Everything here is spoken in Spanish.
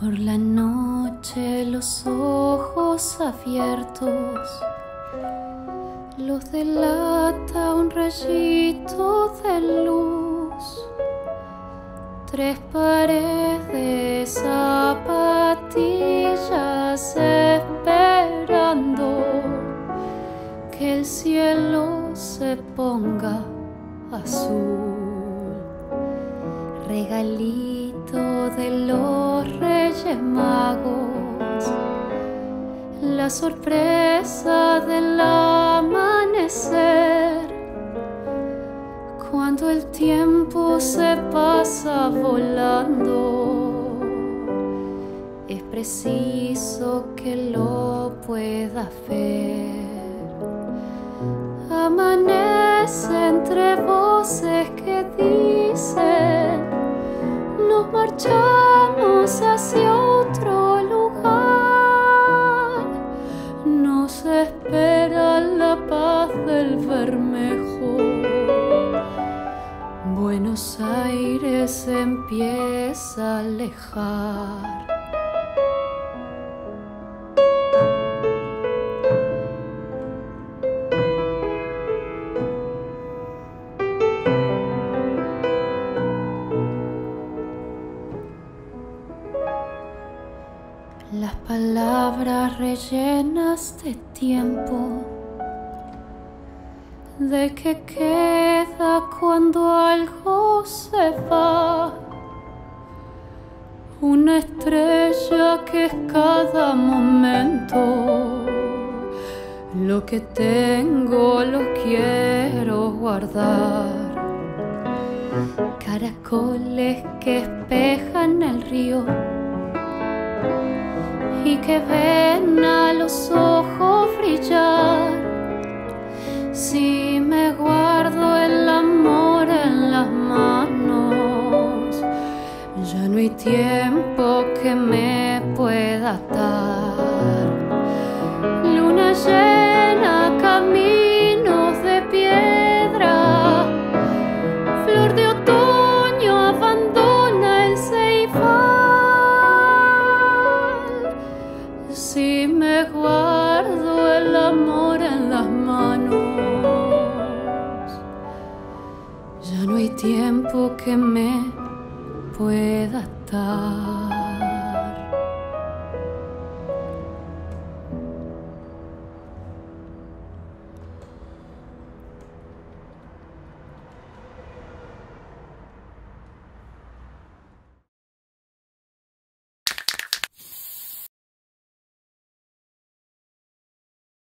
Por la noche los ojos abiertos los delata un rayito de luz. Tres pares de zapatillas esperando que el cielo se ponga azul. Regalito de los Reyes Magos, la sorpresa del amanecer. Cuando el tiempo se pasa volando, es preciso que lo pueda ver. Amanece entre voces que dicen, marchamos hacia otro lugar. Nos espera la paz del Bermejo. Buenos Aires empieza a alejar. Las palabras rellenas de tiempo, de que queda cuando algo se va. Una estrella que es cada momento. Lo que tengo lo quiero guardar. Caracoles que espejan el río y que ven a los ojos brillar. Si me guardo el amor en las manos, ya no hay tiempo que me pueda atar. Si me guardo el amor en las manos, ya no hay tiempo que me pueda atar.